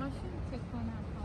Maşın tek konar.